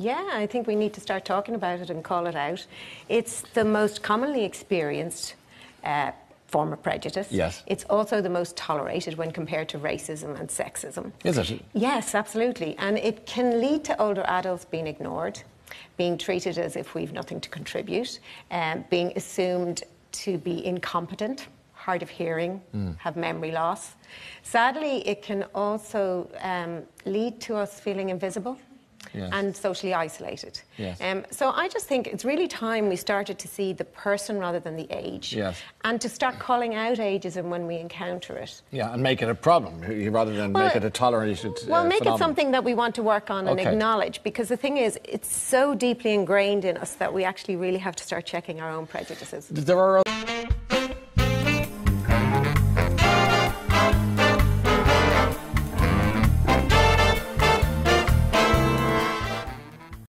Yeah, I think we need to start talking about it and call it out. It's the most commonly experienced uh, form of prejudice. Yes. It's also the most tolerated when compared to racism and sexism. Is it? Yes, absolutely. And it can lead to older adults being ignored, being treated as if we've nothing to contribute, um, being assumed to be incompetent, hard of hearing, have memory loss. Sadly, it can also um, lead to us feeling invisible. Yes. And socially isolated. Yes. Um, so I just think it's really time we started to see the person rather than the age. Yes. And to start calling out ageism when we encounter it. Yeah, and make it a problem rather than Well, make it a tolerated. Well, uh, make phenomenon. it something that we want to work on and acknowledge because the thing is, it's so deeply ingrained in us that we actually really have to start checking our own prejudices. There are.